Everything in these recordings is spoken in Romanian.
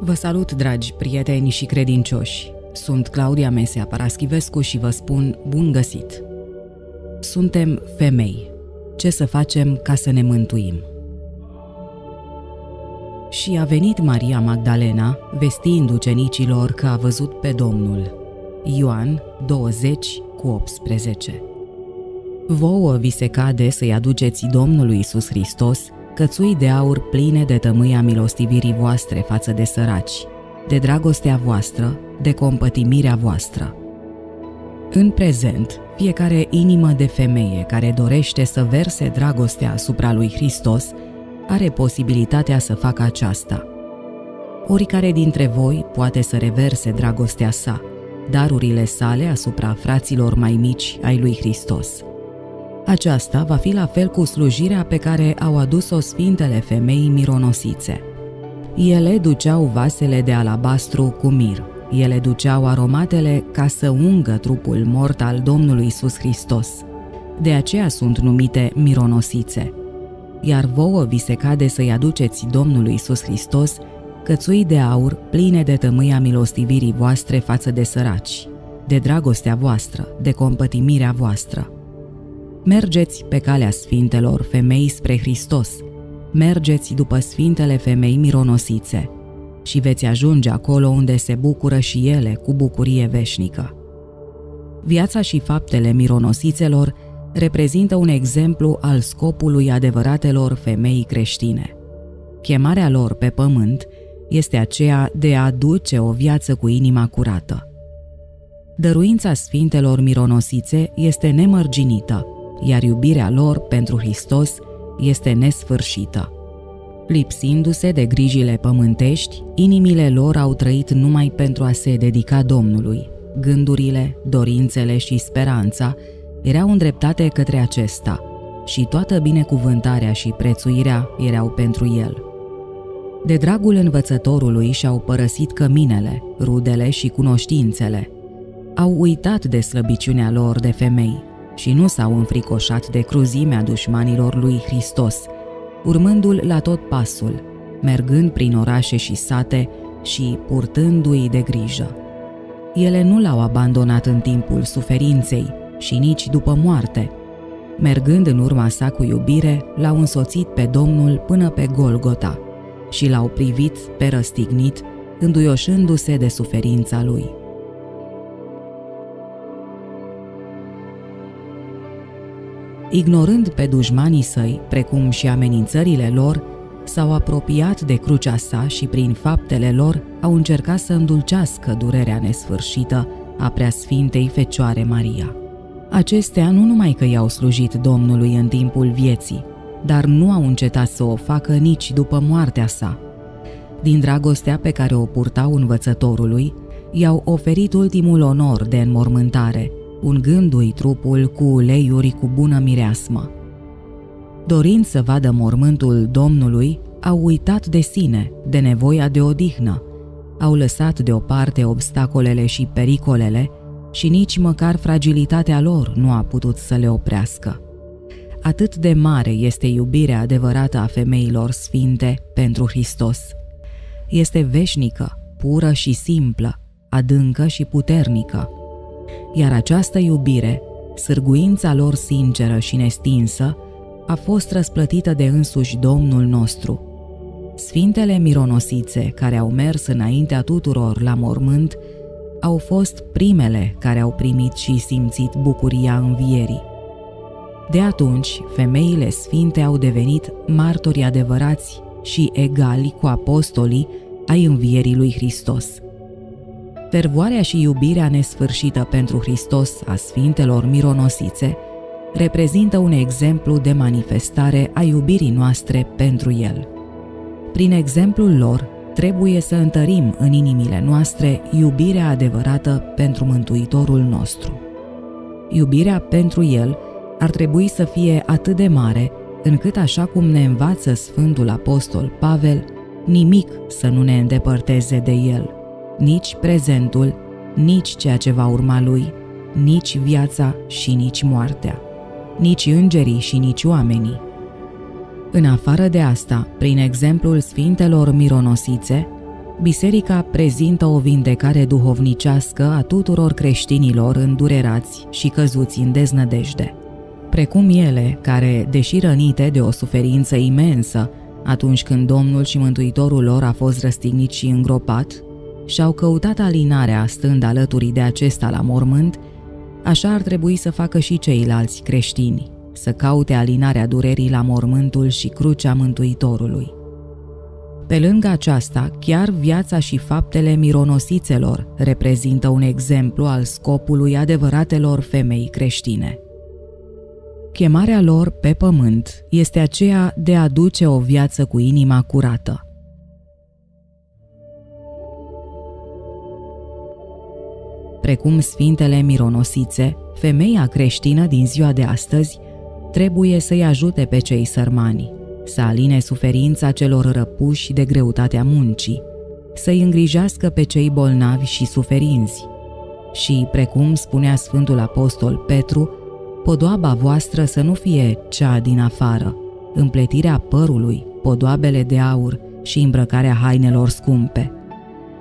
Vă salut, dragi prieteni și credincioși! Sunt Claudia Mesea Paraschivescu și vă spun bun găsit! Suntem femei. Ce să facem ca să ne mântuim? Și a venit Maria Magdalena, vestind ucenicilor că a văzut pe Domnul. Ioan 20 cu 18 Vouă vi se cade să-i aduceți Domnului Isus Hristos cățui de aur pline de tămâia milostivirii voastre față de săraci, de dragostea voastră, de compătimirea voastră. În prezent, fiecare inimă de femeie care dorește să verse dragostea asupra lui Hristos are posibilitatea să facă aceasta. Oricare dintre voi poate să reverse dragostea sa, darurile sale asupra fraților mai mici ai lui Hristos – aceasta va fi la fel cu slujirea pe care au adus-o sfintele femei mironosițe. Ele duceau vasele de alabastru cu mir. Ele duceau aromatele ca să ungă trupul mort al Domnului Isus Hristos. De aceea sunt numite mironosițe. Iar vouă vi se cade să-i aduceți Domnului Isus Hristos cățui de aur pline de tămâia milostivirii voastre față de săraci, de dragostea voastră, de compătimirea voastră Mergeți pe calea sfintelor femei spre Hristos. Mergeți după sfintele femei mironosițe și veți ajunge acolo unde se bucură și ele cu bucurie veșnică. Viața și faptele mironosițelor reprezintă un exemplu al scopului adevăratelor femei creștine. Chemarea lor pe pământ este aceea de a duce o viață cu inima curată. Dăruința sfintelor mironosițe este nemărginită iar iubirea lor pentru Hristos este nesfârșită. Lipsindu-se de grijile pământești, inimile lor au trăit numai pentru a se dedica Domnului. Gândurile, dorințele și speranța erau îndreptate către acesta și toată binecuvântarea și prețuirea erau pentru el. De dragul învățătorului și-au părăsit căminele, rudele și cunoștințele. Au uitat de slăbiciunea lor de femei și nu s-au înfricoșat de cruzimea dușmanilor lui Hristos, urmându-l la tot pasul, mergând prin orașe și sate și purtându-i de grijă. Ele nu l-au abandonat în timpul suferinței și nici după moarte. Mergând în urma sa cu iubire, l-au însoțit pe Domnul până pe Golgota și l-au privit pe răstignit, înduioșându-se de suferința lui. Ignorând pe dușmanii săi, precum și amenințările lor, s-au apropiat de crucea sa și prin faptele lor au încercat să îndulcească durerea nesfârșită a preasfintei Fecioare Maria. Acestea nu numai că i-au slujit Domnului în timpul vieții, dar nu au încetat să o facă nici după moartea sa. Din dragostea pe care o purtau învățătorului, i-au oferit ultimul onor de înmormântare – ungându-i trupul cu uleiuri cu bună mireasmă. Dorind să vadă mormântul Domnului, au uitat de sine, de nevoia de odihnă, au lăsat deoparte obstacolele și pericolele și nici măcar fragilitatea lor nu a putut să le oprească. Atât de mare este iubirea adevărată a femeilor sfinte pentru Hristos. Este veșnică, pură și simplă, adâncă și puternică iar această iubire, sârguința lor sinceră și nestinsă, a fost răsplătită de însuși Domnul nostru. Sfintele mironosițe care au mers înaintea tuturor la mormânt au fost primele care au primit și simțit bucuria învierii. De atunci, femeile sfinte au devenit martori adevărați și egali cu apostolii ai învierii lui Hristos – fervoarea și iubirea nesfârșită pentru Hristos a Sfintelor Mironosițe reprezintă un exemplu de manifestare a iubirii noastre pentru El. Prin exemplul lor, trebuie să întărim în inimile noastre iubirea adevărată pentru Mântuitorul nostru. Iubirea pentru El ar trebui să fie atât de mare încât, așa cum ne învață Sfântul Apostol Pavel, nimic să nu ne îndepărteze de El – nici prezentul, nici ceea ce va urma lui, nici viața și nici moartea, nici îngerii și nici oamenii. În afară de asta, prin exemplul sfintelor mironosițe, Biserica prezintă o vindecare duhovnicească a tuturor creștinilor îndurerați și căzuți în deznădejde. Precum ele, care, deși rănite de o suferință imensă, atunci când Domnul și Mântuitorul lor a fost răstignit și îngropat, și-au căutat alinarea stând alături de acesta la mormânt, așa ar trebui să facă și ceilalți creștini, să caute alinarea durerii la mormântul și crucea Mântuitorului. Pe lângă aceasta, chiar viața și faptele mironosițelor reprezintă un exemplu al scopului adevăratelor femei creștine. Chemarea lor pe pământ este aceea de a duce o viață cu inima curată. Precum sfintele mironosițe, femeia creștină din ziua de astăzi trebuie să-i ajute pe cei sărmani, să aline suferința celor răpuși de greutatea muncii, să-i îngrijească pe cei bolnavi și suferinzi. Și, precum spunea Sfântul Apostol Petru, podoaba voastră să nu fie cea din afară, împletirea părului, podoabele de aur și îmbrăcarea hainelor scumpe,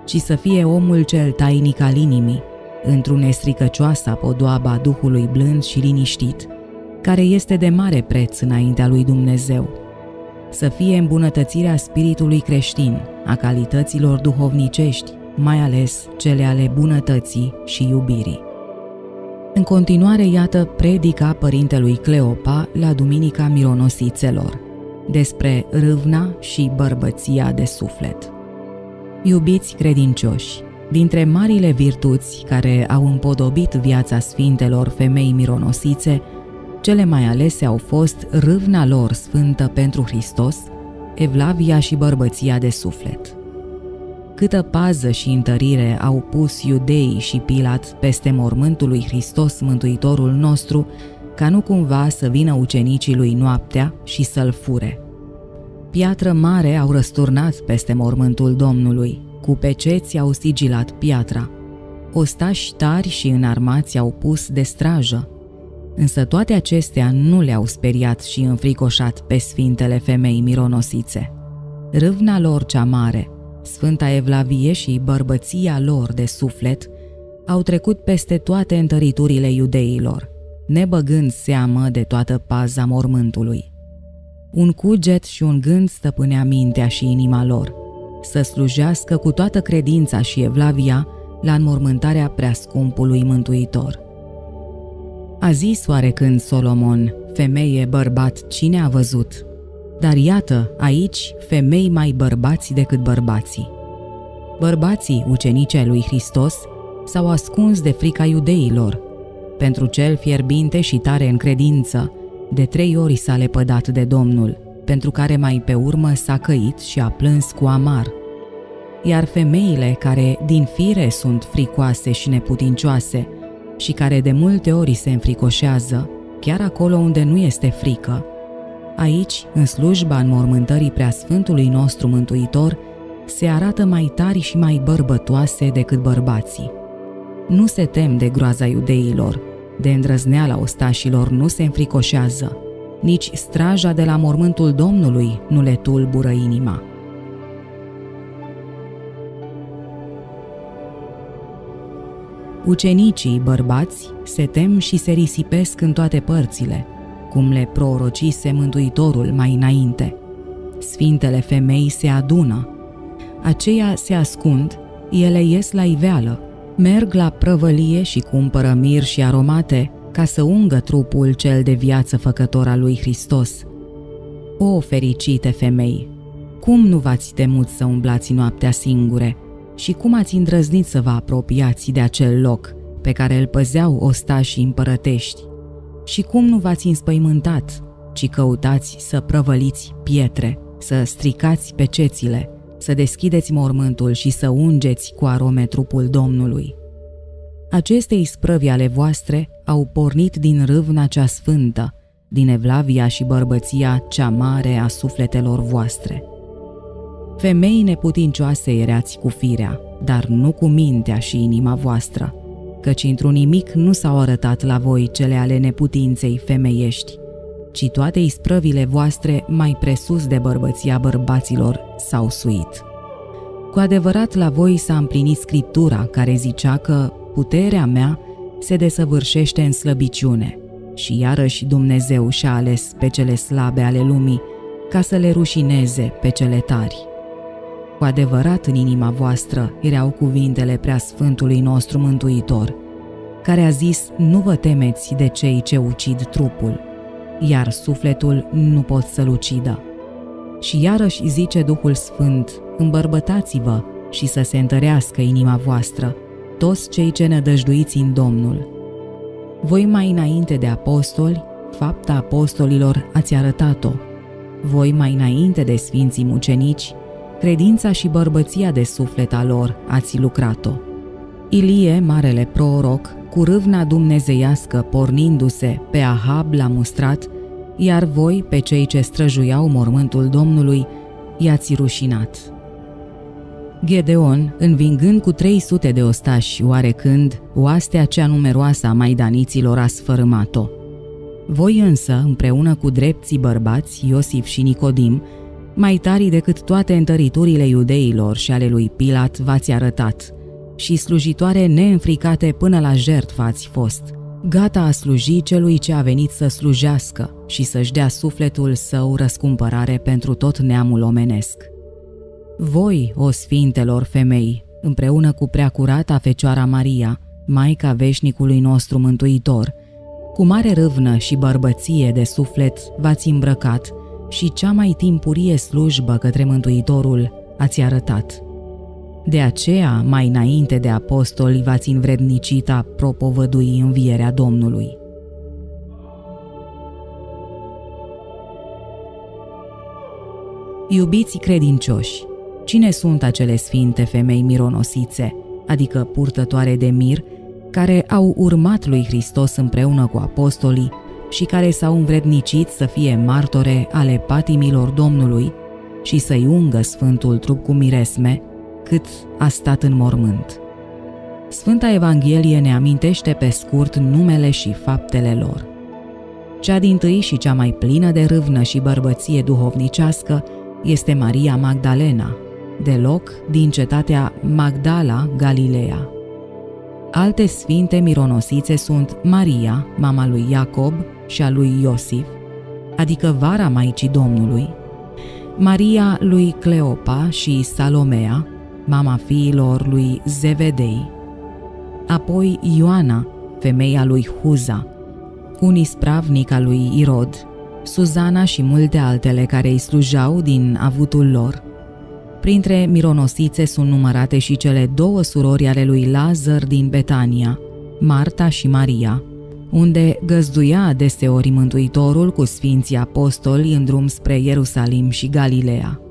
ci să fie omul cel tainic al inimii, într-o nestricăcioasa podoaba Duhului blând și liniștit, care este de mare preț înaintea lui Dumnezeu. Să fie îmbunătățirea spiritului creștin, a calităților duhovnicești, mai ales cele ale bunătății și iubirii. În continuare, iată predica părintelui Cleopa la Duminica Mironosițelor, despre râvna și bărbăția de suflet. Iubiți credincioși, dintre marile virtuți care au împodobit viața sfintelor femei mironosițe, cele mai alese au fost râvna lor sfântă pentru Hristos, evlavia și bărbăția de suflet. Câtă pază și întărire au pus iudeii și Pilat peste mormântul lui Hristos Mântuitorul nostru, ca nu cumva să vină ucenicii lui noaptea și să-l fure. Piatră mare au răsturnat peste mormântul Domnului, cu peceți au sigilat piatra. Ostași tari și înarmați au pus de strajă. Însă toate acestea nu le-au speriat și înfricoșat pe sfintele femei mironosițe. Râvna lor cea mare, Sfânta Evlavie și bărbăția lor de suflet au trecut peste toate întăriturile iudeilor, nebăgând seamă de toată paza mormântului. Un cuget și un gând stăpânea mintea și inima lor – să slujească cu toată credința și evlavia la înmormântarea preascumpului Mântuitor. A zis oarecând Solomon, femeie, bărbat, cine a văzut? Dar iată, aici, femei mai bărbați decât bărbații. Bărbații, ucenicii lui Hristos, s-au ascuns de frica iudeilor. Pentru cel fierbinte și tare în credință, de trei ori s-a lepădat de Domnul – pentru care mai pe urmă s-a căit și a plâns cu amar. Iar femeile care din fire sunt fricoase și neputincioase și care de multe ori se înfricoșează, chiar acolo unde nu este frică, aici, în slujba înmormântării preasfântului nostru Mântuitor, se arată mai tari și mai bărbătoase decât bărbații. Nu se tem de groaza iudeilor, de îndrăzneala ostașilor nu se înfricoșează, nici straja de la mormântul Domnului nu le tulbură inima. Ucenicii bărbați se tem și se risipesc în toate părțile, cum le prorocise Mântuitorul mai înainte. Sfintele femei se adună. Aceia se ascund, ele ies la iveală, merg la prăvălie și cumpără mir și aromate, ca să ungă trupul cel de viață făcător al lui Hristos. O, fericite femei! Cum nu v-ați temut să umblați noaptea singure și cum ați îndrăznit să vă apropiați de acel loc pe care îl păzeau ostașii împărătești? Și cum nu v-ați înspăimântat, ci căutați să prăvăliți pietre, să stricați pecețile, să deschideți mormântul și să ungeți cu arome trupul Domnului? Aceste isprăvi ale voastre au pornit din râvna cea sfântă, din evlavia și bărbăția cea mare a sufletelor voastre. Femei neputincioase erați cu firea, dar nu cu mintea și inima voastră, căci într-un nimic nu s-au arătat la voi cele ale neputinței femeiești, ci toate isprăvile voastre mai presus de bărbăția bărbaților s-au suit. Cu adevărat la voi s-a împlinit scriptura care zicea că puterea mea se desăvârșește în slăbiciune și iarăși Dumnezeu și-a ales pe cele slabe ale lumii ca să le rușineze pe cele tari. Cu adevărat în inima voastră erau cuvintele prea Sfântului nostru Mântuitor, care a zis, nu vă temeți de cei ce ucid trupul, iar sufletul nu pot să-l ucidă. Și iarăși zice Duhul Sfânt, îmbărbătați-vă și să se întărească inima voastră, toți cei ce nădăjduiți în Domnul. Voi mai înainte de apostoli, fapta apostolilor ați arătat-o. Voi mai înainte de sfinții mucenici, credința și bărbăția de suflet a lor ați lucrat-o. Ilie, marele proroc, cu râvna dumnezeiască pornindu-se pe Ahab l-a mustrat, iar voi, pe cei ce străjuiau mormântul Domnului, i-ați rușinat. Gedeon, învingând cu 300 de ostași oarecând, oastea cea numeroasă a maidaniților a sfărâmat-o. Voi însă, împreună cu drepții bărbați, Iosif și Nicodim, mai tari decât toate întăriturile iudeilor și ale lui Pilat v-ați arătat, și slujitoare neînfricate până la jertfă ați fost, gata a sluji celui ce a venit să slujească și să-și dea sufletul său răscumpărare pentru tot neamul omenesc. Voi, o sfintelor femei, împreună cu preacurata Fecioara Maria, Maica veșnicului nostru mântuitor, cu mare râvnă și bărbăție de suflet v-ați îmbrăcat și cea mai timpurie slujbă către Mântuitorul ați arătat. De aceea, mai înainte de apostoli, v-ați învrednicit a propovădui învierea Domnului. Iubiți credincioși, cine sunt acele sfinte femei mironosițe, adică purtătoare de mir, care au urmat lui Hristos împreună cu apostolii și care s-au învrednicit să fie martore ale patimilor Domnului și să-i ungă Sfântul trup cu miresme, cât a stat în mormânt. Sfânta Evanghelie ne amintește pe scurt numele și faptele lor. Cea din tâi și cea mai plină de râvnă și bărbăție duhovnicească este Maria Magdalena, deloc din cetatea Magdala, Galileea. Alte sfinte mironosițe sunt Maria, mama lui Iacob și a lui Iosif, adică vara Maicii Domnului, Maria lui Cleopa și Salomea, mama fiilor lui Zevedei, apoi Ioana, femeia lui Huza, un ispravnic al lui Irod, Suzana și multe altele care îi slujau din avutul lor. Printre mironosițe sunt numărate și cele două surori ale lui Lazar din Betania, Marta și Maria, unde găzduia adeseori Mântuitorul cu sfinții apostoli în drum spre Ierusalim și Galileea.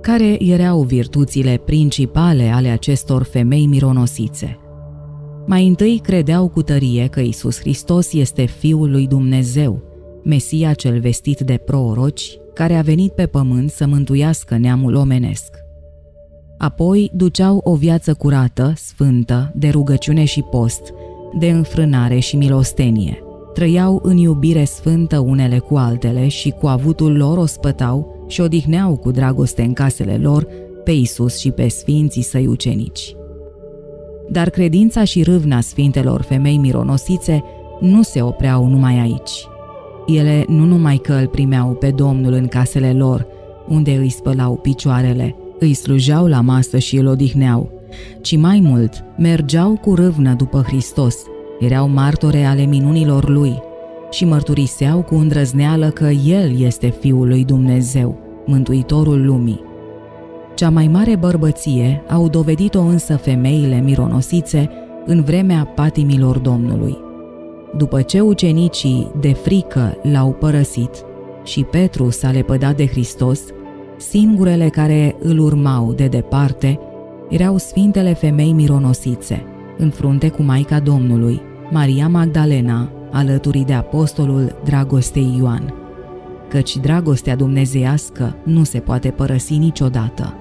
Care erau virtuțile principale ale acestor femei mironosițe? Mai întâi credeau cu tărie că Isus Hristos este Fiul lui Dumnezeu, Mesia cel vestit de proroci, care a venit pe pământ să mântuiască neamul omenesc. Apoi duceau o viață curată, sfântă, de rugăciune și post, de înfrânare și milostenie. Trăiau în iubire sfântă unele cu altele și cu avutul lor o spătau și odihneau cu dragoste în casele lor pe Isus și pe sfinții săi ucenici. Dar credința și râvna sfintelor femei mironosițe nu se opreau numai aici. Ele nu numai că îl primeau pe Domnul în casele lor, unde îi spălau picioarele, îi slujeau la masă și îl odihneau, ci mai mult mergeau cu râvnă după Hristos, erau martore ale minunilor lui și mărturiseau cu îndrăzneală că El este Fiul lui Dumnezeu, Mântuitorul lumii. Cea mai mare bărbăție au dovedit-o însă femeile mironosițe în vremea patimilor Domnului. După ce ucenicii de frică l-au părăsit și Petru s-a lepădat de Hristos, singurele care îl urmau de departe erau sfintele femei mironosițe, în frunte cu Maica Domnului, Maria Magdalena, alături de apostolul dragostei Ioan. Căci dragostea dumnezeiască nu se poate părăsi niciodată.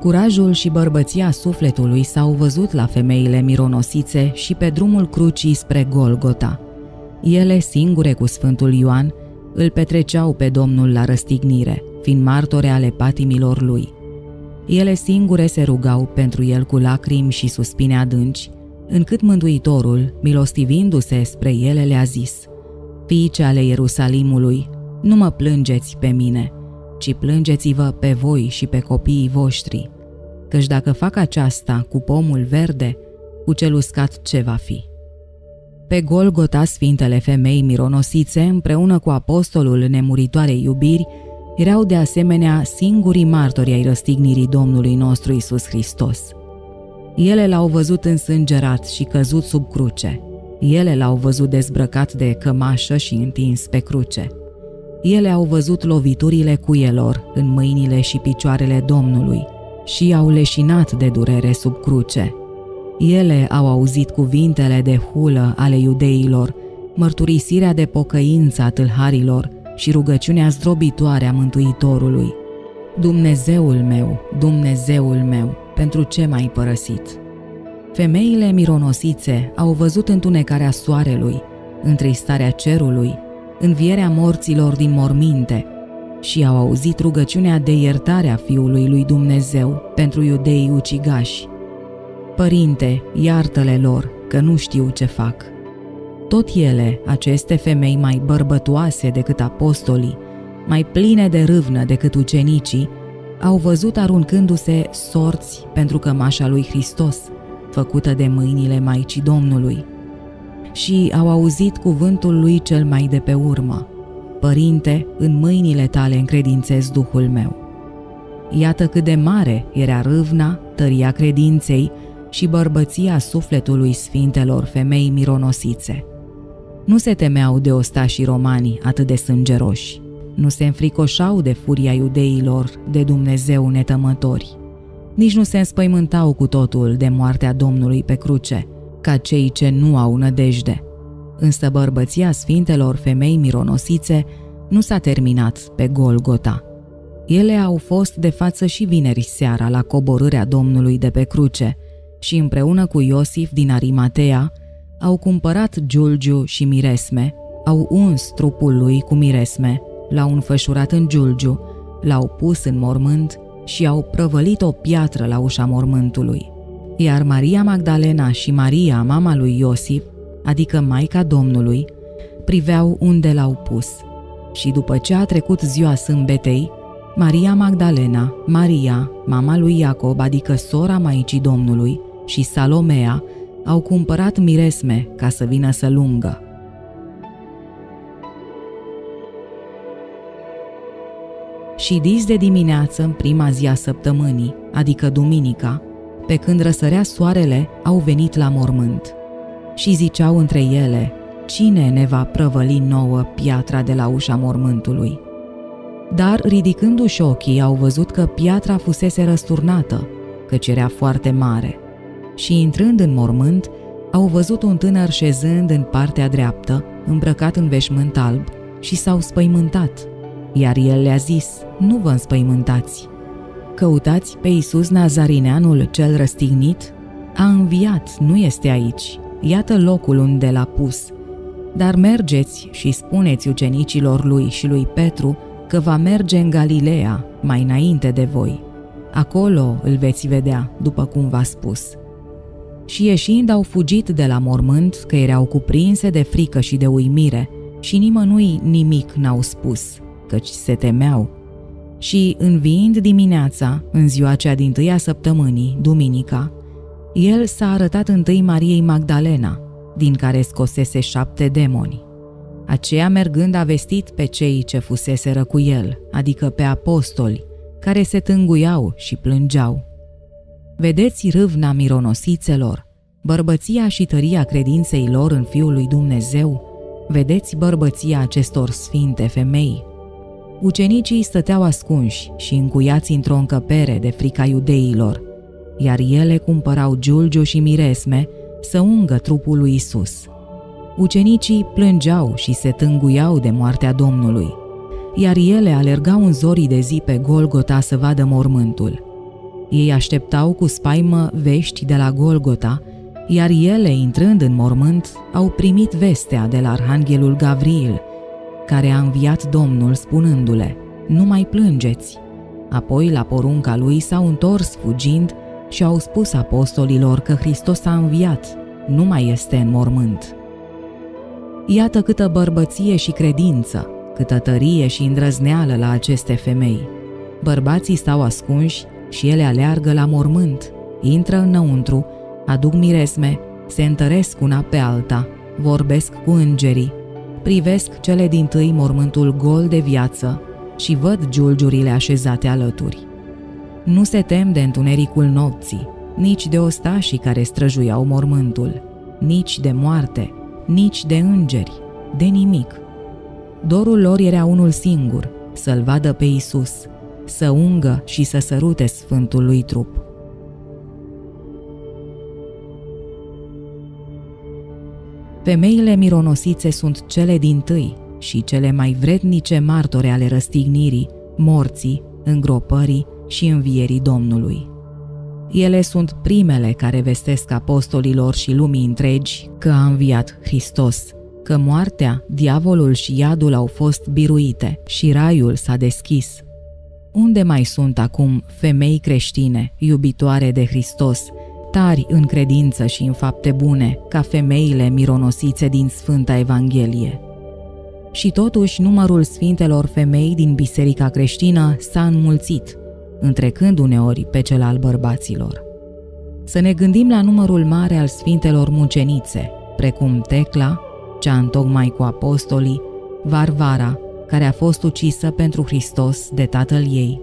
Curajul și bărbăția sufletului s-au văzut la femeile mironosițe și pe drumul crucii spre Golgota. Ele, singure cu Sfântul Ioan, îl petreceau pe Domnul la răstignire, fiind martore ale patimilor lui. Ele singure se rugau pentru el cu lacrimi și suspine adânci, încât Mântuitorul, milostivindu-se spre ele, le-a zis, Fiice ale Ierusalimului, nu mă plângeți pe mine, ci plângeți-vă pe voi și pe copiii voștri, căci dacă fac aceasta cu pomul verde, cu cel uscat ce va fi? Pe Golgota Sfintele Femei mironosițe, împreună cu apostolul nemuritoarei iubiri, erau de asemenea singurii martori ai răstignirii Domnului nostru Isus Hristos. Ele l-au văzut însângerat și căzut sub cruce. Ele l-au văzut dezbrăcat de cămașă și întins pe cruce. Ele au văzut loviturile cuielor în mâinile și picioarele Domnului și au leșinat de durere sub cruce. Ele au auzit cuvintele de hulă ale iudeilor, mărturisirea de pocăință a tâlharilor și rugăciunea zdrobitoare a Mântuitorului. Dumnezeul meu, Dumnezeul meu, pentru ce m-ai părăsit? Femeile mironosițe au văzut întunecarea soarelui, întristarea cerului, învierea morților din morminte și au auzit rugăciunea de iertare a Fiului lui Dumnezeu pentru iudeii ucigași. Părinte, iartă-le lor, că nu știu ce fac. Tot ele, aceste femei mai bărbătoase decât apostolii, mai pline de râvnă decât ucenicii, au văzut aruncându-se sorți pentru cămașa lui Hristos, făcută de mâinile Maicii Domnului. Și au auzit cuvântul lui cel mai de pe urmă, Părinte, în mâinile tale încredințez Duhul meu. Iată cât de mare era râvna, tăria credinței și bărbăția sufletului sfintelor femei mironosițe. Nu se temeau de ostașii romani atât de sângeroși, nu se înfricoșau de furia iudeilor, de Dumnezeu netămători, nici nu se înspăimântau cu totul de moartea Domnului pe cruce, ca cei ce nu au nădejde. Însă bărbăția sfintelor femei mironosițe nu s-a terminat pe Golgota. Ele au fost de față și vineri seara la coborârea Domnului de pe cruce și împreună cu Iosif din Arimatea au cumpărat giulgiu și miresme, au uns trupul lui cu miresme, l-au înfășurat în giulgiu, l-au pus în mormânt și au prăvălit o piatră la ușa mormântului. Iar Maria Magdalena și Maria, mama lui Iosif, adică Maica Domnului, priveau unde l-au pus. Și după ce a trecut ziua sâmbetei, Maria Magdalena, Maria, mama lui Iacob, adică sora Maicii Domnului, și Salomea au cumpărat miresme ca să vină să lungă. Și dis de dimineață, în prima zi a săptămânii, adică duminica, pe când răsărea soarele, au venit la mormânt. Și ziceau între ele, cine ne va prăvăli nouă piatra de la ușa mormântului? Dar, ridicându-și ochii, au văzut că piatra fusese răsturnată, căci era foarte mare. Și intrând în mormânt, au văzut un tânăr șezând în partea dreaptă, îmbrăcat în veșmânt alb, și s-au spăimântat. Iar el le-a zis, nu vă înspăimântați. Căutați pe Iisus Nazarineanul cel răstignit? A înviat, nu este aici. Iată locul unde l-a pus. Dar mergeți și spuneți ucenicilor lui și lui Petru că va merge în Galileea, mai înainte de voi. Acolo îl veți vedea, după cum v-a spus și ieșind au fugit de la mormânt că erau cuprinse de frică și de uimire și nimănui nimic n-au spus, căci se temeau. Și înviind dimineața, în ziua cea din tâia săptămânii, duminica, el s-a arătat întâi Mariei Magdalena, din care scosese șapte demoni. Aceea mergând a vestit pe cei ce fuseseră cu el, adică pe apostoli, care se tânguiau și plângeau. Vedeți râvna mironosițelor, bărbăția și tăria credinței lor în Fiul lui Dumnezeu? Vedeți bărbăția acestor sfinte femei? Ucenicii stăteau ascunși și încuiați într-o încăpere de frica iudeilor, iar ele cumpărau giulgiu și miresme să ungă trupul lui Isus. Ucenicii plângeau și se tânguiau de moartea Domnului, iar ele alergau în zorii de zi pe Golgota să vadă mormântul – ei așteptau cu spaimă vești de la Golgota, iar ele, intrând în mormânt, au primit vestea de la Arhanghelul Gavril, care a înviat Domnul spunându-le, nu mai plângeți. Apoi, la porunca lui, s-au întors fugind și au spus apostolilor că Hristos a înviat, nu mai este în mormânt. Iată câtă bărbăție și credință, câtă tărie și îndrăzneală la aceste femei. Bărbații stau ascunși și ele aleargă la mormânt, intră înăuntru, aduc miresme, se întăresc una pe alta, vorbesc cu îngerii, privesc cele din tâi mormântul gol de viață și văd giulgiurile așezate alături. Nu se tem de întunericul nopții, nici de ostașii care străjuiau mormântul, nici de moarte, nici de îngeri, de nimic. Dorul lor era unul singur, să-l vadă pe Isus, să ungă și să sărute sfântul lui trup. Femeile mironosițe sunt cele din tâi și cele mai vrednice martore ale răstignirii, morții, îngropării și învierii Domnului. Ele sunt primele care vestesc apostolilor și lumii întregi că a înviat Hristos, că moartea, diavolul și iadul au fost biruite și raiul s-a deschis. Unde mai sunt acum femei creștine, iubitoare de Hristos, tari în credință și în fapte bune, ca femeile mironosițe din Sfânta Evanghelie? Și totuși numărul sfintelor femei din biserica creștină s-a înmulțit, întrecând uneori pe cel al bărbaților. Să ne gândim la numărul mare al sfintelor mucenițe, precum Tecla, cea întocmai cu apostolii, Varvara, care a fost ucisă pentru Hristos de tatăl ei,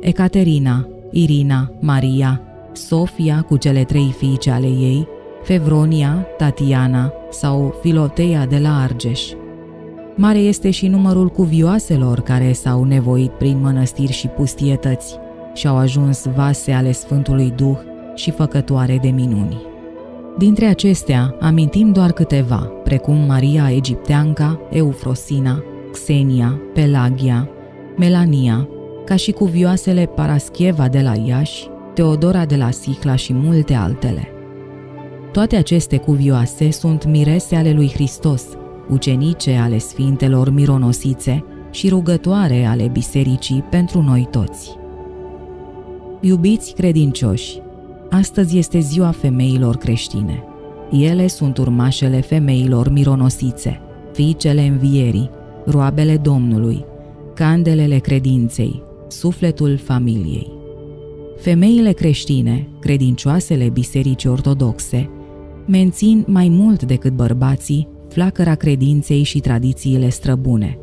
Ecaterina, Irina, Maria, Sofia cu cele trei fiice ale ei, Fevronia, Tatiana sau Filoteia de la Argeș. Mare este și numărul cuvioaselor care s-au nevoit prin mănăstiri și pustietăți și au ajuns vase ale Sfântului Duh și făcătoare de minuni. Dintre acestea amintim doar câteva, precum Maria Egipteanca, Eufrosina, Xenia, Pelagia, Melania, ca și cuvioasele Parascheva de la Iași, Teodora de la Sihla și multe altele. Toate aceste cuvioase sunt mirese ale lui Hristos, ucenice ale sfintelor mironosițe și rugătoare ale bisericii pentru noi toți. Iubiți credincioși, astăzi este ziua femeilor creștine. Ele sunt urmașele femeilor mironosițe, fiicele învierii, roabele Domnului, candelele credinței, sufletul familiei. Femeile creștine, credincioasele bisericii ortodoxe, mențin mai mult decât bărbații flacăra credinței și tradițiile străbune,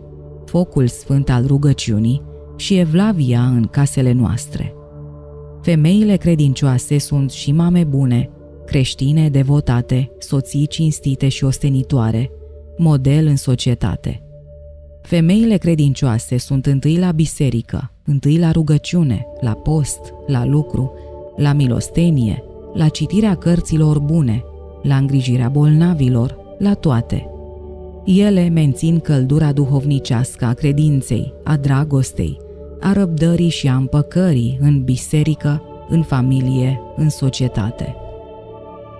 focul sfânt al rugăciunii și evlavia în casele noastre. Femeile credincioase sunt și mame bune, creștine devotate, soții cinstite și ostenitoare, model în societate – Femeile credincioase sunt întâi la biserică, întâi la rugăciune, la post, la lucru, la milostenie, la citirea cărților bune, la îngrijirea bolnavilor, la toate. Ele mențin căldura duhovnicească a credinței, a dragostei, a răbdării și a împăcării în biserică, în familie, în societate.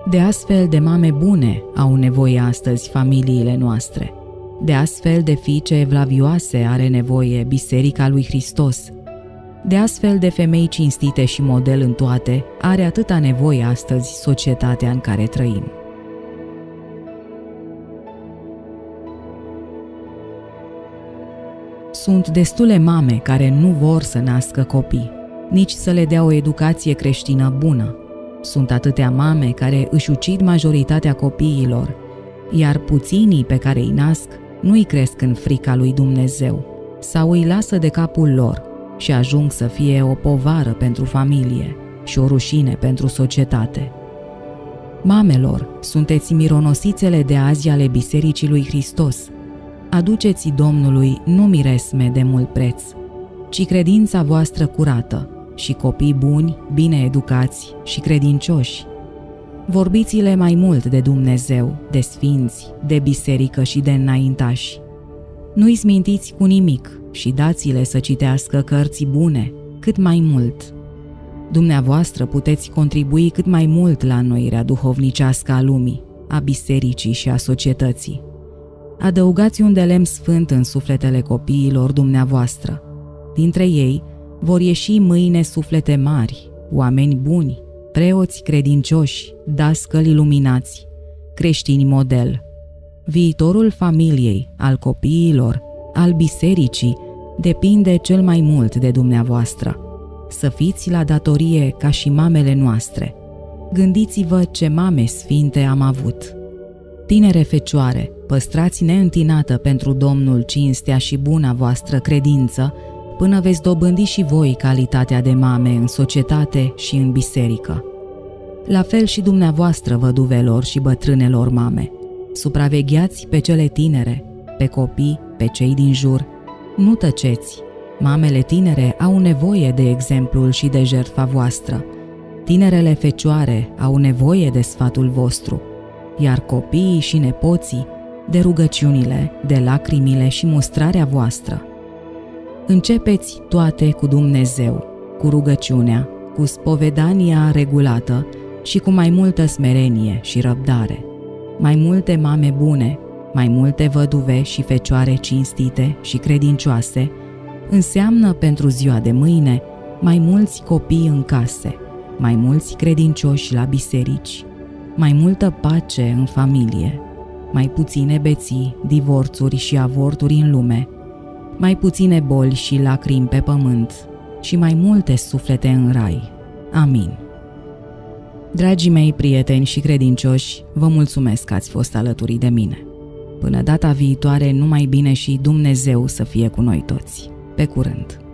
De astfel de mame bune au nevoie astăzi familiile noastre – de astfel de fiice evlavioase are nevoie Biserica lui Hristos. De astfel de femei cinstite și model în toate are atâta nevoie astăzi societatea în care trăim. Sunt destule mame care nu vor să nască copii, nici să le dea o educație creștină bună. Sunt atâtea mame care își ucid majoritatea copiilor, iar puținii pe care îi nasc nu-i cresc în frica lui Dumnezeu sau îi lasă de capul lor și ajung să fie o povară pentru familie și o rușine pentru societate. Mamelor, sunteți mironosițele de azi ale Bisericii lui Hristos. Aduceți Domnului nu miresme de mult preț, ci credința voastră curată și copii buni, bine educați și credincioși, Vorbiți-le mai mult de Dumnezeu, de sfinți, de biserică și de înaintași. Nu-i smintiți cu nimic și dați-le să citească cărți bune, cât mai mult. Dumneavoastră puteți contribui cât mai mult la înnoirea duhovnicească a lumii, a bisericii și a societății. Adăugați un de lemn sfânt în sufletele copiilor dumneavoastră. Dintre ei vor ieși mâine suflete mari, oameni buni, preoți credincioși, dascăli iluminați, creștini model. Viitorul familiei, al copiilor, al bisericii, depinde cel mai mult de dumneavoastră. Să fiți la datorie ca și mamele noastre. Gândiți-vă ce mame sfinte am avut. Tinere fecioare, păstrați neîntinată pentru Domnul cinstea și buna voastră credință, până veți dobândi și voi calitatea de mame în societate și în biserică. La fel și dumneavoastră, văduvelor și bătrânelor mame. Supravegheați pe cele tinere, pe copii, pe cei din jur. Nu tăceți. Mamele tinere au nevoie de exemplul și de jertfa voastră. Tinerele fecioare au nevoie de sfatul vostru, iar copiii și nepoții de rugăciunile, de lacrimile și mustrarea voastră. Începeți toate cu Dumnezeu, cu rugăciunea, cu spovedania regulată și cu mai multă smerenie și răbdare. Mai multe mame bune, mai multe văduve și fecioare cinstite și credincioase, înseamnă pentru ziua de mâine mai mulți copii în case, mai mulți credincioși la biserici, mai multă pace în familie, mai puține beții, divorțuri și avorturi în lume, mai puține boli și lacrimi pe pământ și mai multe suflete în rai. Amin. Dragii mei prieteni și credincioși, vă mulțumesc că ați fost alături de mine. Până data viitoare, numai bine și Dumnezeu să fie cu noi toți. Pe curând!